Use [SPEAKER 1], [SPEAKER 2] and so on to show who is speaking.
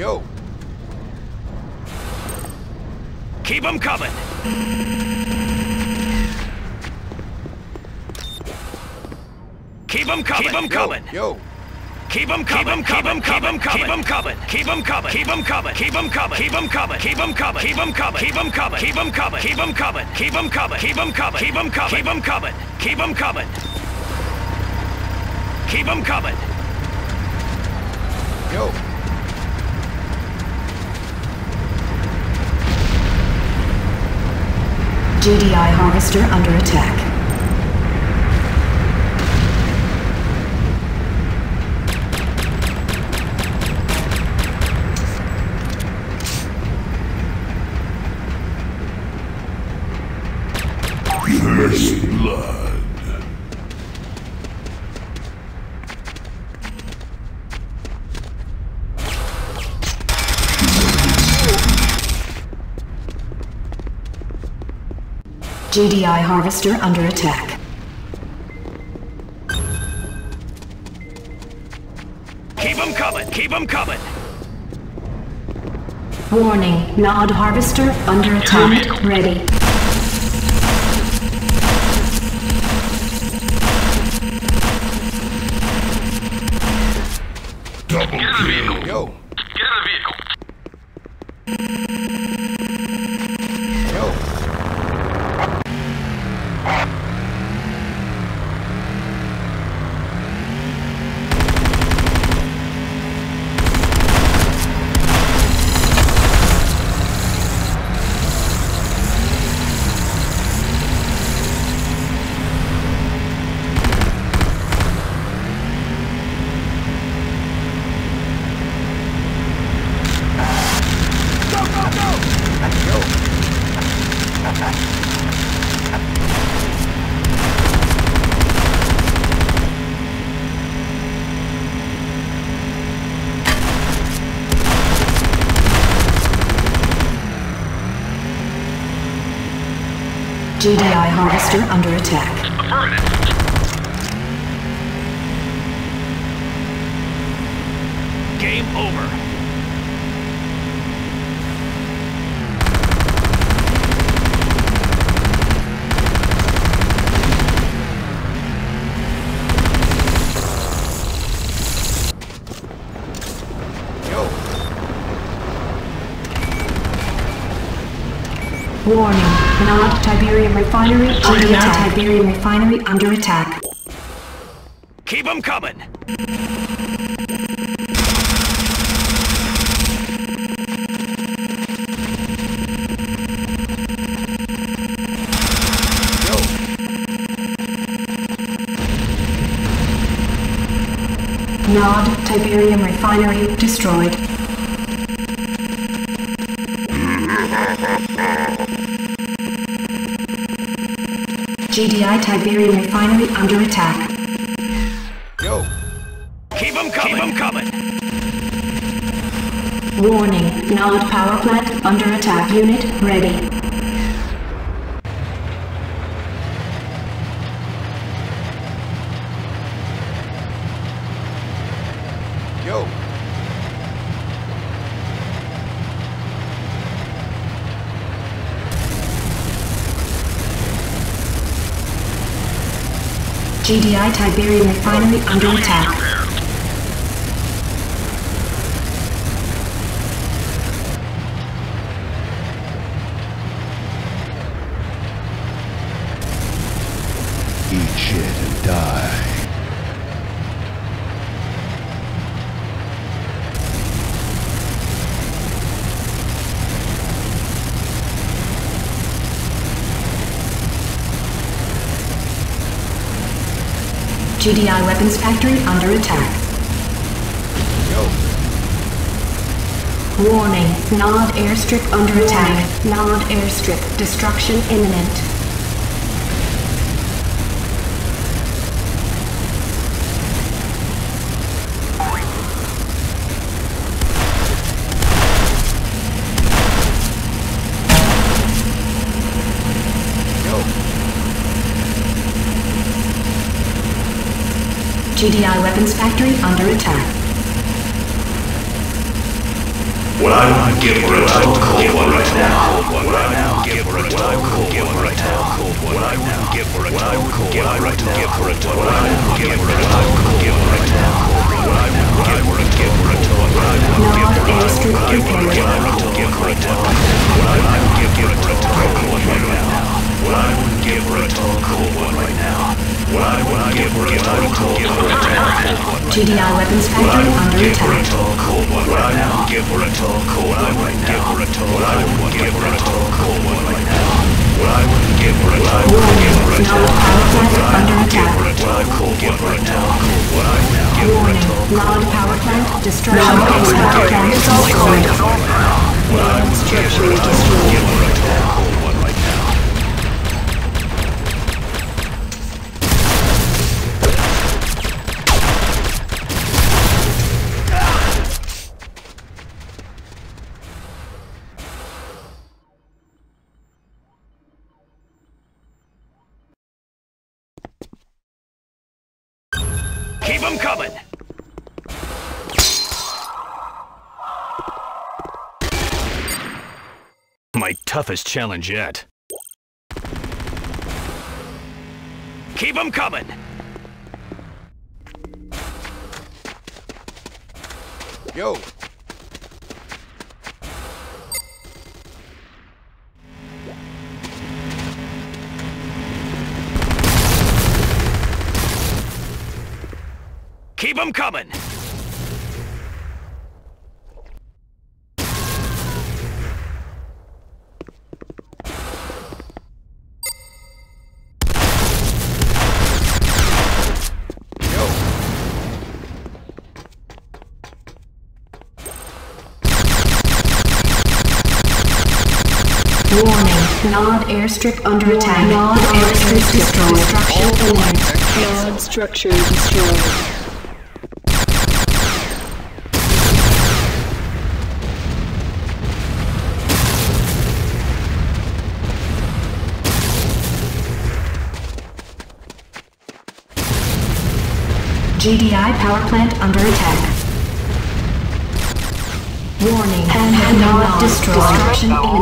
[SPEAKER 1] Yo.
[SPEAKER 2] Keep them coming. Keep them coming. Keep them coming.
[SPEAKER 1] Yo.
[SPEAKER 2] Keep them coming. Keep them coming. Keep them coming. Keep them coming. Keep them coming. Keep them coming. Keep them coming. Keep them coming. Keep them coming. Keep them coming. Keep them coming. Keep them coming. Keep them coming. Keep them coming. Keep them coming. Keep them coming. Keep them coming. Keep them coming.
[SPEAKER 1] Yo.
[SPEAKER 3] GDI harvester under attack.
[SPEAKER 4] First
[SPEAKER 3] GDI harvester under attack.
[SPEAKER 2] Keep them coming. Keep them coming.
[SPEAKER 3] Warning, Nod harvester under attack. Ready.
[SPEAKER 4] Double kill.
[SPEAKER 1] Yo.
[SPEAKER 3] GDI harvester under attack.
[SPEAKER 2] Game over.
[SPEAKER 1] Yo.
[SPEAKER 3] Warning, Nod Tiberium refinery under attack. Tiberium refinery under attack.
[SPEAKER 2] Keep them coming.
[SPEAKER 1] Yo.
[SPEAKER 3] Nod Tiberium refinery destroyed. GDI Tiberium refinery under attack.
[SPEAKER 1] Yo.
[SPEAKER 2] Keep them coming. Keep them coming.
[SPEAKER 3] Warning, Nod power plant under attack. Unit ready.
[SPEAKER 1] Yo.
[SPEAKER 3] GDI Tiberium refinery under attack. GDI weapons factory under attack.
[SPEAKER 1] Yo.
[SPEAKER 3] Warning, Nod airstrip under attack. Nod airstrip destruction imminent. GDI weapons factory under attack.
[SPEAKER 2] What I want to give her a cold one right now. What I now give her a cold one right now. What I want to give her a cold one right now. What I want to give her a cold her right now.
[SPEAKER 3] GDI weapons factory under
[SPEAKER 2] Give her a
[SPEAKER 3] attack.
[SPEAKER 2] tall cold one right now. Give her a tall cold one right now. Give her a tall. What I would give her a tall cold one right now. What I would give her a tall. Give her a
[SPEAKER 3] Warning,
[SPEAKER 2] tall.
[SPEAKER 3] Nod power plant under
[SPEAKER 2] Give her
[SPEAKER 3] attack.
[SPEAKER 2] a tall cold. Give her a tall cold. What I now give her a
[SPEAKER 3] Warning,
[SPEAKER 2] tall.
[SPEAKER 3] Nod power plant destruction base power plant is destroyed.
[SPEAKER 2] Nod structure is destroyed. Give her a tall cold one right now. Keep them coming. My toughest challenge yet. Keep them coming.
[SPEAKER 1] Yo.
[SPEAKER 2] Keep them coming.
[SPEAKER 3] Warning, Nod airstrip under attack. Nod airstrip destroyed. Destruction imminent.
[SPEAKER 5] Nod structure destroyed.
[SPEAKER 3] GDI power plant under attack. Warning. Destruction imminent.